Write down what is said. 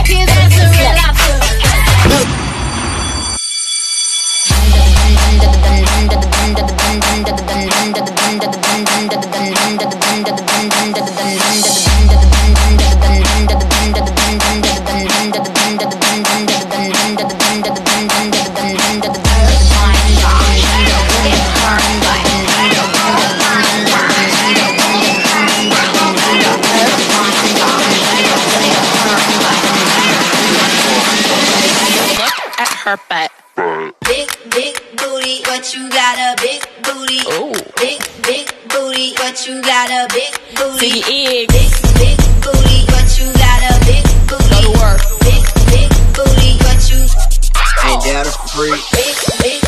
Look at her butt. Big, big booty, but you got a big booty. Ooh. Big, big booty, but you got a big booty. Big, big booty, but you got a big booty. Go to work. Big, big booty, but you. Ain't that a freak? Big, big.